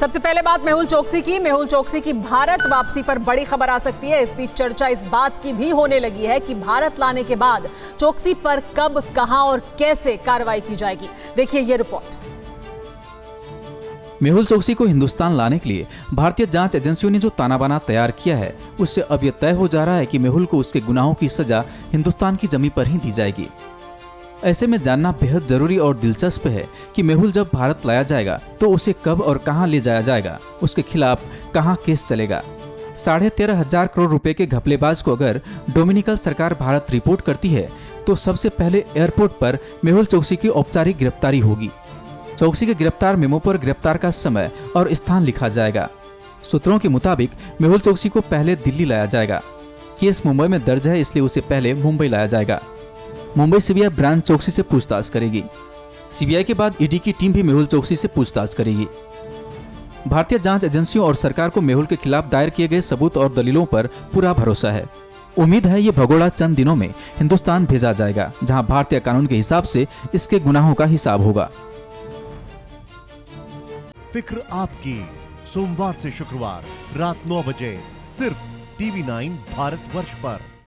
सबसे पहले बात मेहुल चौकसी की। मेहुल चौकसी की भारत वापसी पर बड़ी खबर आ सकती है। इस बीच चर्चा इस बात की भी होने लगी है कि भारत लाने के बाद चौकसी पर कब, कहाँ और कैसे कार्रवाई की जाएगी। देखिए ये रिपोर्ट। मेहुल चौकसी को हिंदुस्तान लाने के लिए भारतीय जाँच एजेंसियों ने जो ताना बाना तैयार किया है, उससे अब यह तय हो जा रहा है कि मेहुल को उसके गुनाहों की सजा हिंदुस्तान की जमी पर ही दी जाएगी। ऐसे में जानना बेहद ज़रूरी और दिलचस्प है कि मेहुल जब भारत लाया जाएगा तो उसे कब और कहाँ ले जाया जाएगा? उसके खिलाफ कहाँ केस चलेगा? साढ़े तेरह हज़ार करोड़ रुपए के घपलेबाज को अगर डोमिनिकल सरकार भारत रिपोर्ट करती है तो सबसे पहले एयरपोर्ट पर मेहुल चौकसी की औपचारिक गिरफ्तारी होगी। चौकसी के गिरफ़्तार मेमो पर गिरफ़्तार का समय और स्थान लिखा जाएगा। सूत्रों के मुताबिक, मेहुल चौकसी को पहले दिल्ली लाया जाएगा। केस मुंबई में दर्ज है, इसलिए उसे पहले मुंबई लाया जाएगा। मुंबई सीबीआई ब्रांच चौकसी से पूछताछ करेगी। सीबीआई के बाद ईडी की टीम भी मेहुल चौकसी से पूछताछ करेगी। भारतीय जाँच एजेंसियों और सरकार को मेहुल के खिलाफ दायर किए गए सबूत और दलीलों पर पूरा भरोसा है। उम्मीद है ये भगोड़ा चंद दिनों में हिंदुस्तान भेजा जाएगा, जहाँ भारतीय कानून के हिसाब से इसके गुनाहों का हिसाब होगा। फ़िक्र आपकी, सोमवार से शुक्रवार, रात 9 बजे, सिर्फ़ टीवी 9 भारत वर्ष पर।